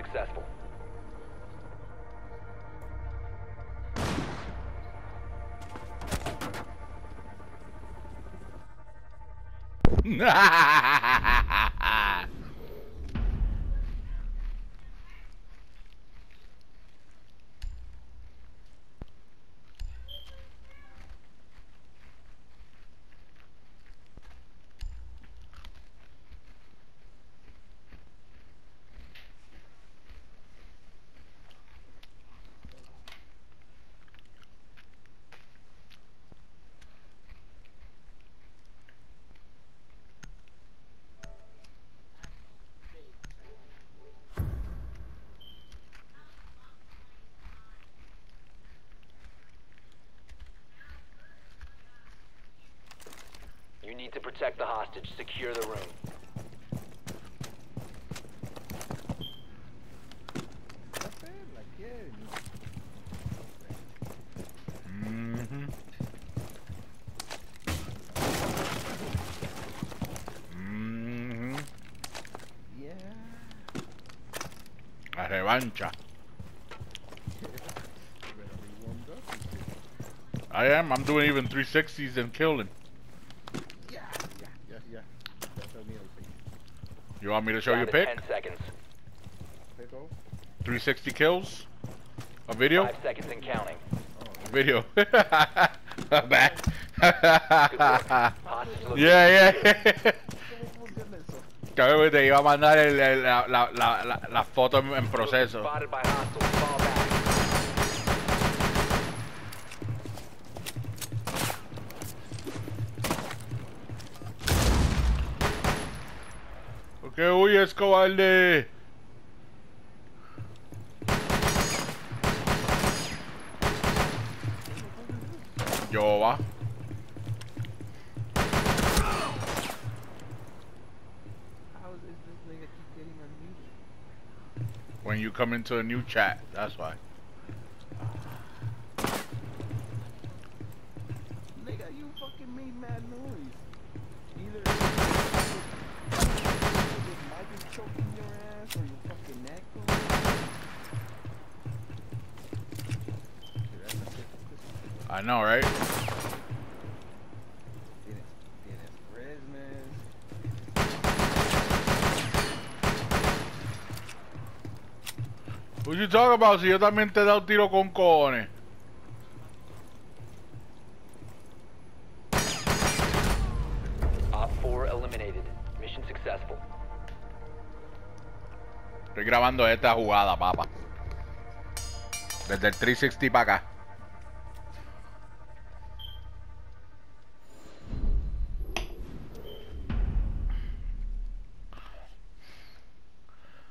successful. You need to protect the hostage. Secure the room. Mhm. Mhm. La revancha. I am. I'm doing even 360s and killing. Yeah. You want me to show you a pic? 10 seconds. 360 kills? A video? Five seconds and counting. A video. Back. Yeah, yeah. Cabrón, te iba a mandar el- el- la, la, la, la, foto en proceso. Qué huyes, cobarde? Yo va. How is this nigga keep getting unmuted? When you come into a new chat, that's why. Nigga, you fucking made mad noise. Choking your ass or your fucking neck. I know, right? What you talking about? Si yo también te he dado tiro con cojones. Op 4 eliminated. Mission successful. Estoy grabando esta jugada, papa. Desde el 360 para acá.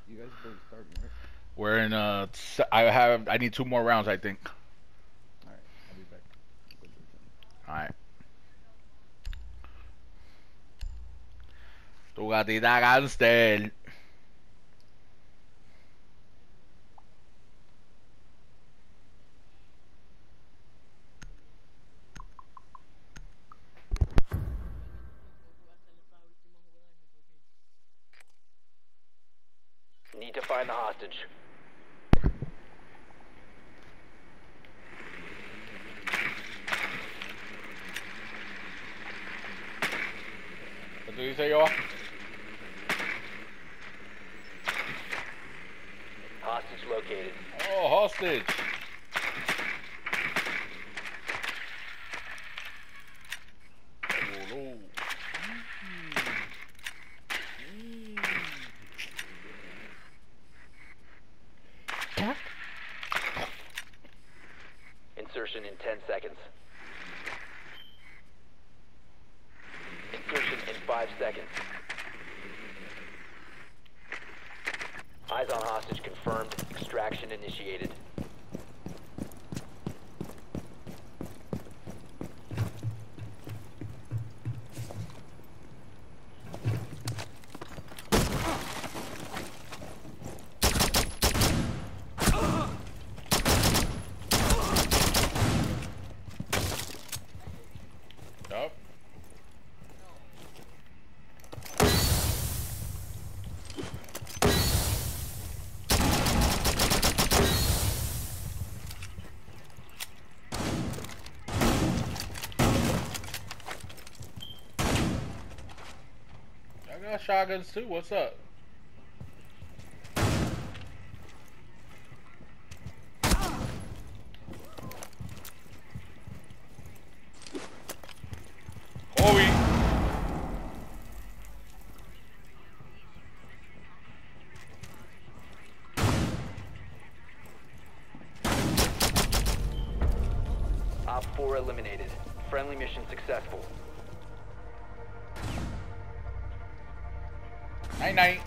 You guys both starting, right? We're in uh I have I need two more rounds, I think. Alright, I'll be back. Time. Alright. Tu gatita gangster. Need to find the hostage. ¿Qué tú dices yo? Hostage located. Oh, hostage. Insertion in 10 seconds. Insertion in 5 seconds. Eyes on hostage confirmed. Extraction initiated. Shotguns too. What's up? Kobe. Op 4 eliminated. Friendly mission successful. Night night.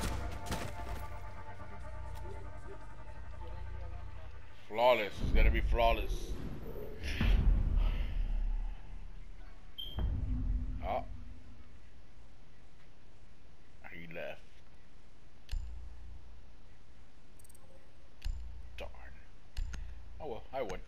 Flawless. It's gonna be flawless. Oh. He left. Darn. Oh well, I won.